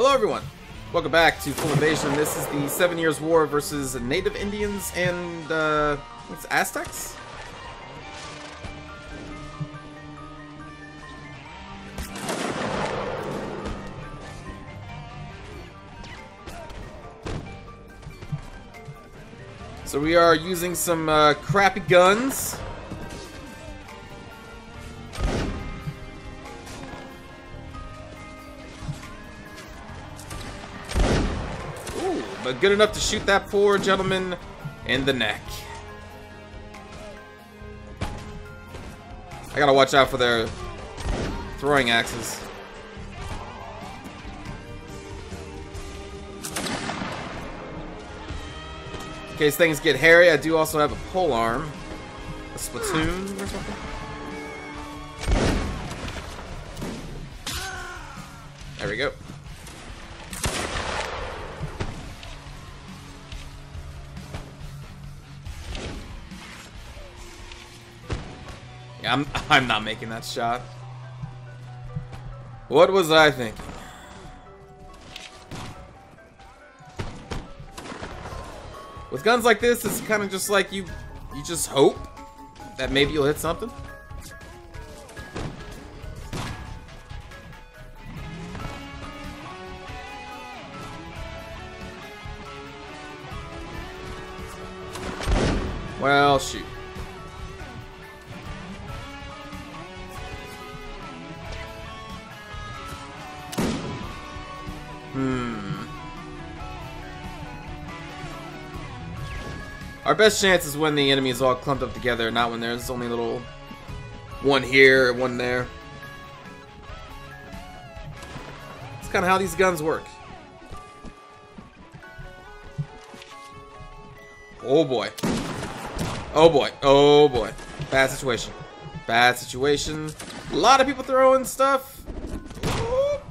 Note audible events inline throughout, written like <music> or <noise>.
Hello, everyone. Welcome back to Full Invasion. This is the Seven Years' War versus Native Indians and uh, Aztecs. So we are using some uh, crappy guns. But good enough to shoot that poor gentleman in the neck. I gotta watch out for their throwing axes. In case things get hairy, I do also have a pole arm. A splatoon or something. There we go. I'm I'm not making that shot. What was I thinking? With guns like this, it's kind of just like you you just hope that maybe you'll hit something. Well, shoot. Best chance is when the enemy is all clumped up together, not when there's only a little one here, and one there. It's kind of how these guns work. Oh boy. Oh boy. Oh boy. Bad situation. Bad situation. A lot of people throwing stuff. Oh.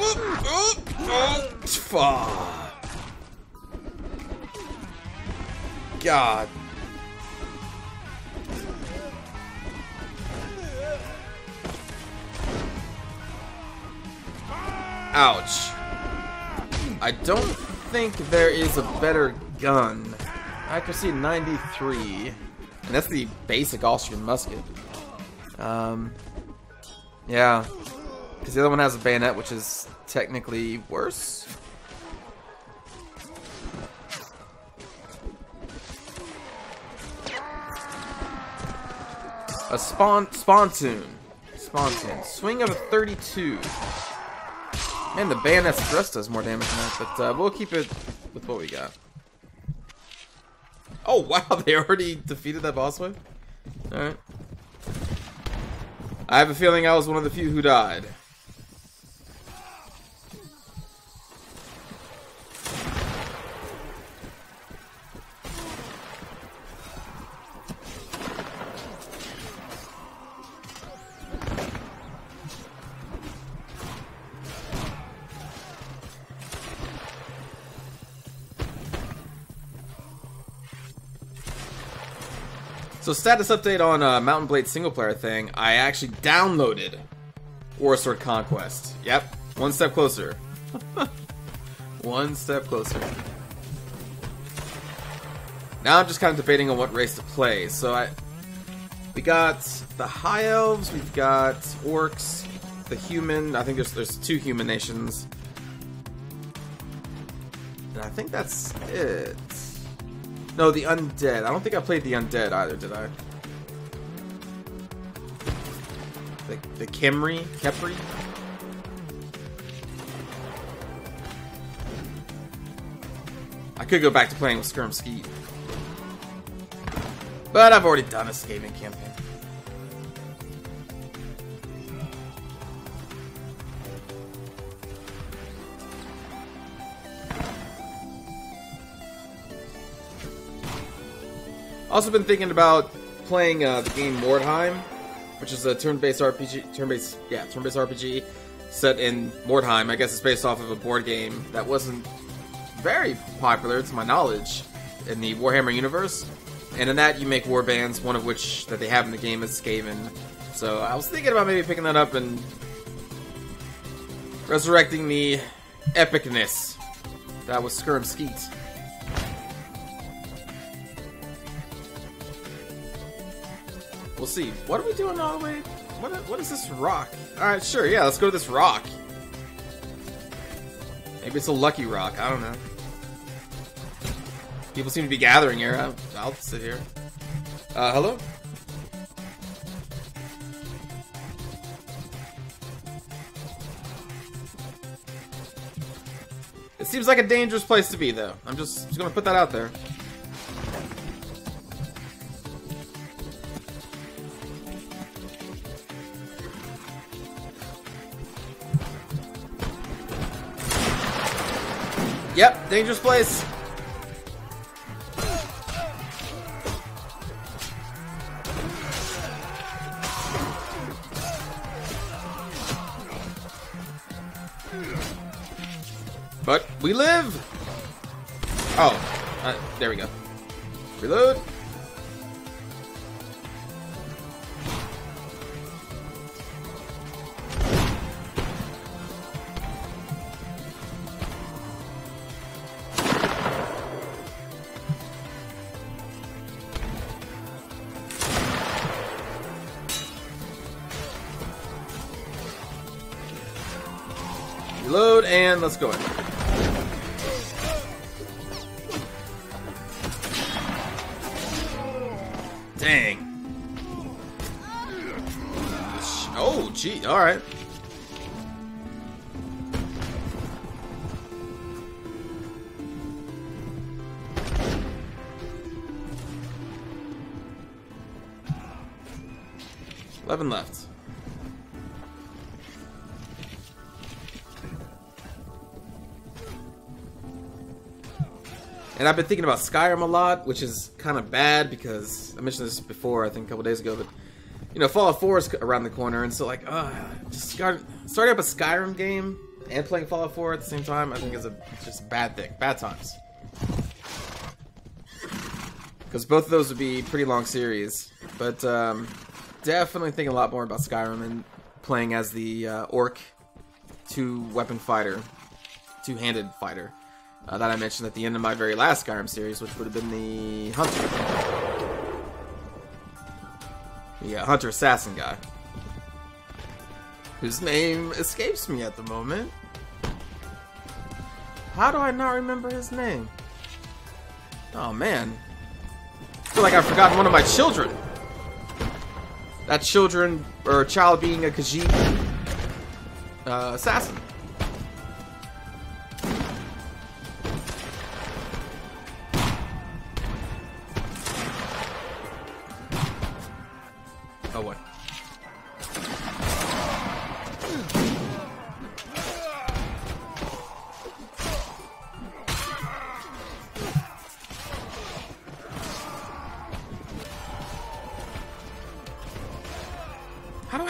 Oh, oh, oh. God. Ouch. I don't think there is a better gun. Accuracy 93. And that's the basic Austrian musket. Um, yeah. Because the other one has a bayonet, which is technically worse. A spawn spontoon. Spontoon. Swing of a 32. Man, the bayonet's thrust does more damage than that, but uh, we'll keep it with what we got. Oh <laughs> wow, they already defeated that boss wave? Alright. I have a feeling I was one of the few who died. So status update on uh, Mount and Blade single player thing. I actually downloaded Warsword Conquest. Yep, one step closer. <laughs> one step closer. Now I'm just kind of debating on what race to play. So I, we got the High Elves, we've got Orcs, the Human. I think there's there's two Human nations, and I think that's it. No, the Undead. I don't think I played the Undead either, did I? The, the Khemri? Kepri? I could go back to playing with Skirm Skeet. But I've already done a Skaven campaign. Also been thinking about playing uh, the game Mordheim, which is a turn-based RPG. Turn-based, yeah, turn-based RPG set in Mordheim. I guess it's based off of a board game that wasn't very popular, to my knowledge, in the Warhammer universe. And in that, you make war bands, one of which that they have in the game is Skaven. So I was thinking about maybe picking that up and Resurrecting the epicness that was Skirm Skeet. We'll see. What are we doing all the way? What, what is this rock? Alright, sure, yeah, let's go to this rock. Maybe it's a lucky rock, I don't know. People seem to be gathering here. I'll, I'll sit here. Uh, hello? It seems like a dangerous place to be, though. I'm just, just gonna put that out there. Yep, dangerous place. But we live! Oh, uh, there we go. Reload. Let's go in. Dang. Oh, gee. All right. Eleven left. And I've been thinking about Skyrim a lot, which is kind of bad because I mentioned this before, I think a couple days ago, but you know, Fallout 4 is around the corner, and so like, uh, just start, starting up a Skyrim game and playing Fallout 4 at the same time, I think is a just bad thing, bad times. Because both of those would be pretty long series, but um, definitely thinking a lot more about Skyrim and playing as the uh, orc two-weapon fighter, two-handed fighter uh, that I mentioned at the end of my very last Skyrim series, which would have been the Hunter. The uh, Hunter Assassin guy. Whose name escapes me at the moment. How do I not remember his name? Oh man. I feel like I've forgotten one of my children. That children, or child being a Khajiit uh, assassin.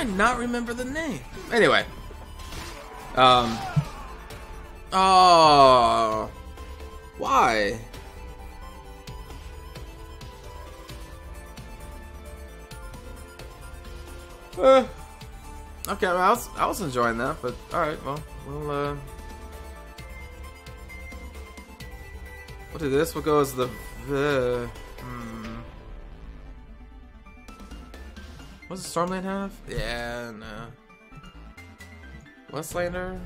I not remember the name? Anyway. Um. Oh. Why? Uh, okay, well, I was I was enjoying that, but all right, well, we'll uh, we'll do this. We'll go as the the. What does Stormland have? Yeah, no. Westlander.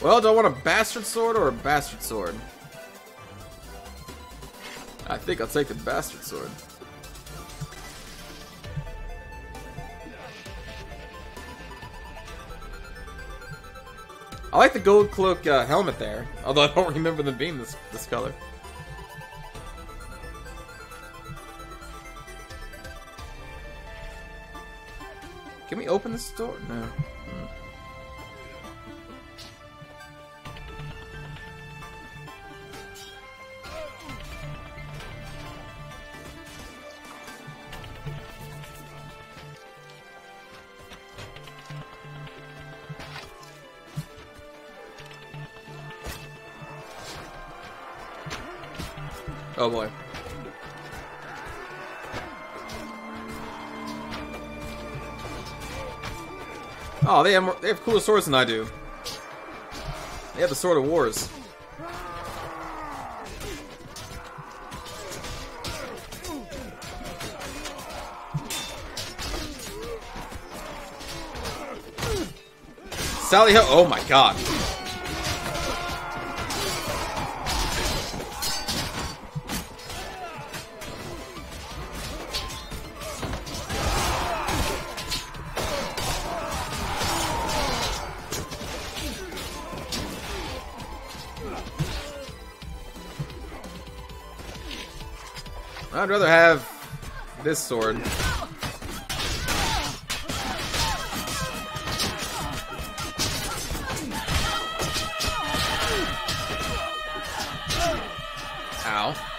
Well, do I want a bastard sword or a bastard sword? I think I'll take the bastard sword. I like the gold cloak uh, helmet there, although I don't <laughs> remember them being this this color. Can we open this door? No. Oh, they have more, they have cooler swords than I do. They have the Sword of Wars. Sally Oh my god. I'd rather have this sword. Ow.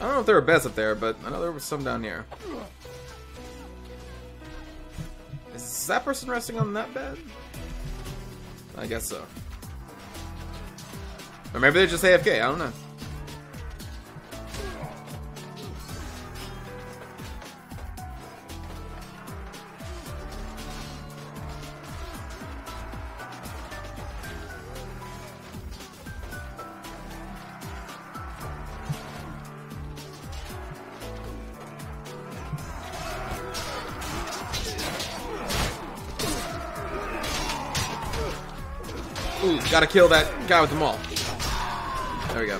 I don't know if there were beds up there, but I know there was some down here. Is that person resting on that bed? I guess so. Or maybe they're just AFK, I don't know. Ooh, gotta kill that guy with the maul. There we go.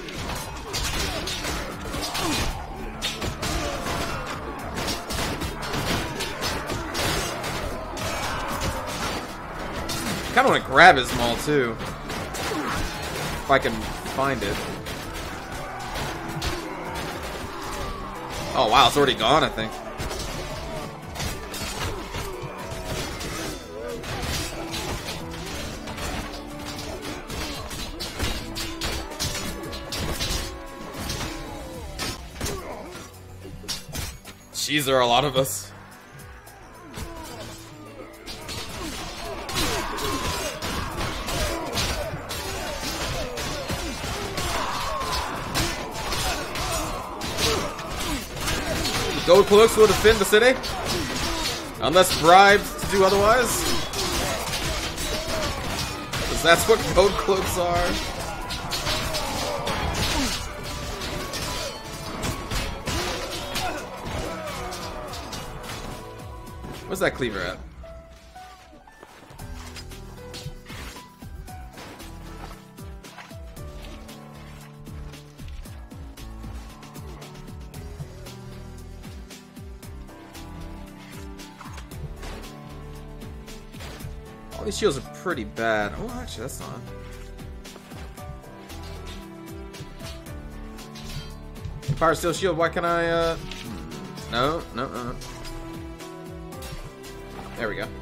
Kinda wanna grab his maul too. If I can find it. Oh wow, it's already gone, I think. Jeez, there are a lot of us. Gold cloaks will defend the city, unless bribed to do otherwise. Because that's what gold cloaks are. Where's that cleaver at? All these shields are pretty bad. Oh, actually, that's not. Fire Steel Shield, why can I, uh... hmm, no, no, no. There we go.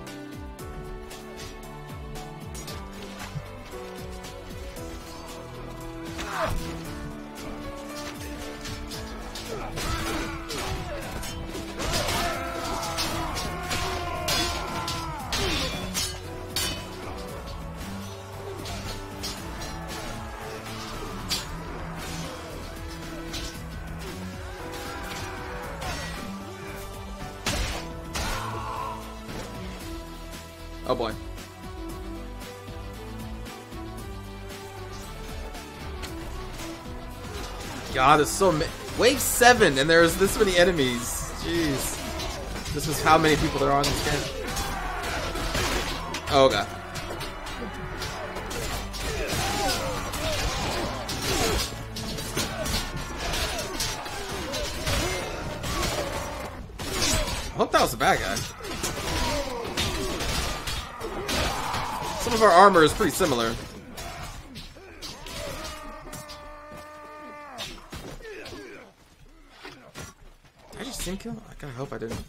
Oh boy. God, there's so many. Wave 7, and there's this many enemies. Jeez. This is how many people there are on this game. Oh god. Some of our armor is pretty similar. Did I just team kill? I hope I didn't.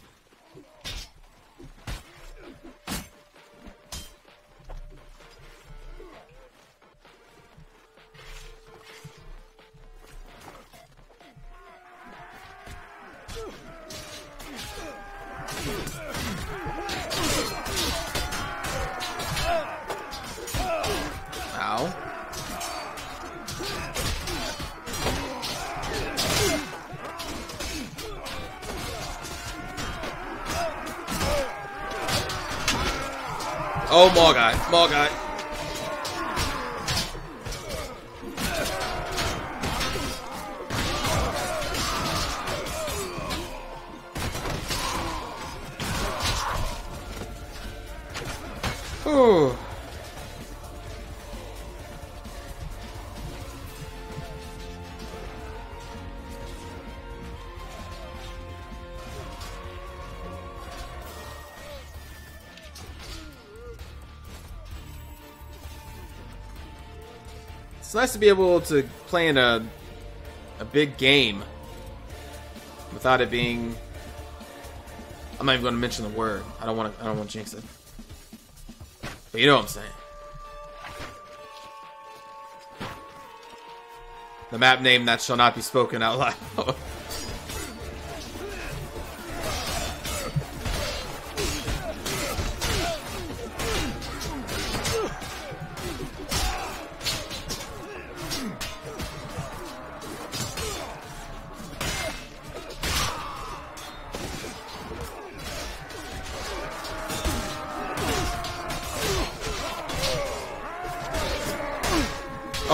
Oh, more guy, more guy. Nice to be able to play in a a big game without it being. I'm not even going to mention the word. I don't want to. I don't want to jinx it. But you know what I'm saying. The map name that shall not be spoken out loud. <laughs>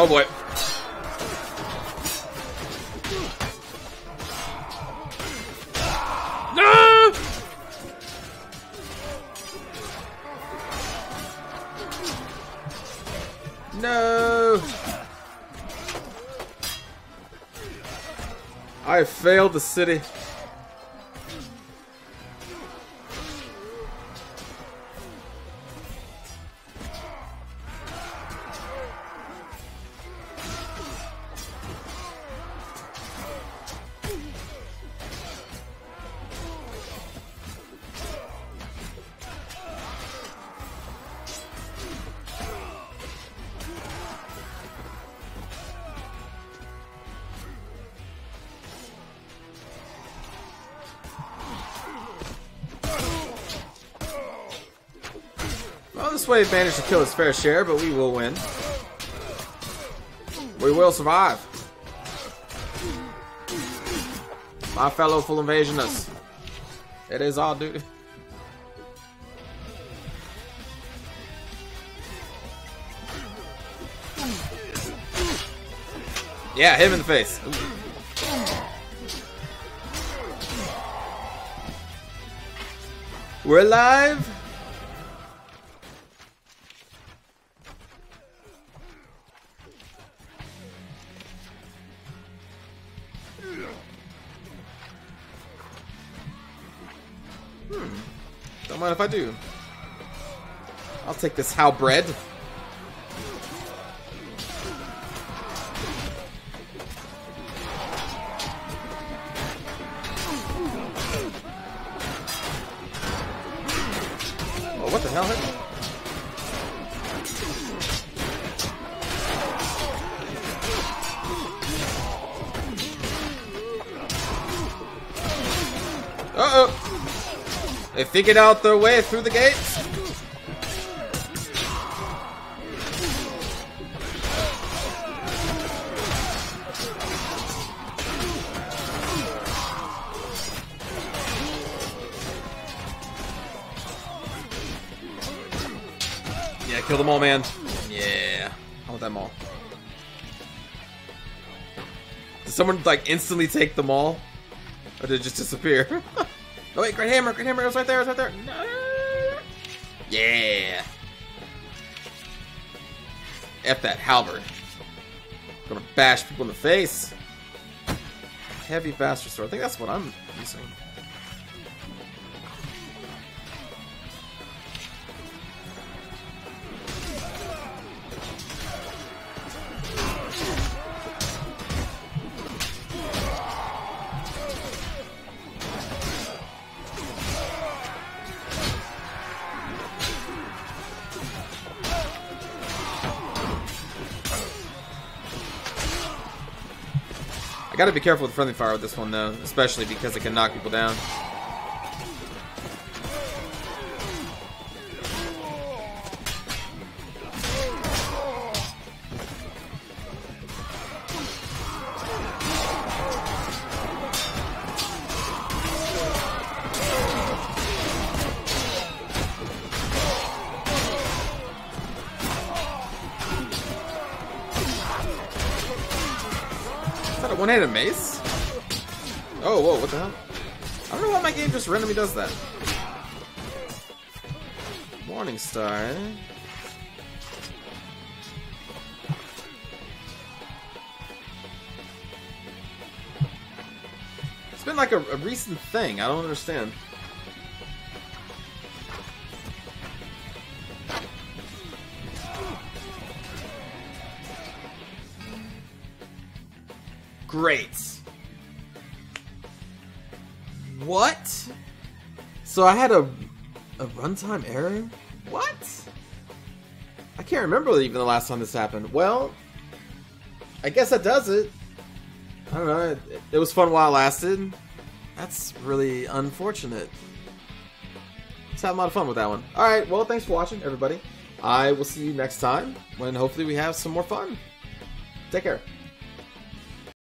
oh boy. No! No! I failed the city. This wave managed to kill its fair share, but we will win. We will survive. My fellow full invasionists. It is our duty. Yeah, him in the face. We're alive. If I do. I'll take this halberd. Oh, what the hell hit me? Uh-oh. They figured out their way through the gates. Yeah, kill them all, man. Yeah. I want them all. Did someone, like, instantly take them all? Or did it just disappear? <laughs> oh, wait, Great Hammer! Great Hammer! It was right there! It was right there! No! Yeah! F that halberd. Gonna bash people in the face. Heavy bastard sword. I think that's what I'm using. I gotta be careful with friendly fire with this one though, especially because it can knock people down. Is that a mace? Oh, whoa, what the hell? I don't know why my game just randomly does that. Morning Star. It's been like a, a recent thing. I don't understand. Great. What? So I had a a runtime error? What? I can't remember even the last time this happened. Well, I guess that does it. I don't know. It, it was fun while it lasted. That's really unfortunate. Let's have a lot of fun with that one. Alright, well, thanks for watching, everybody. I will see you next time when hopefully we have some more fun. Take care.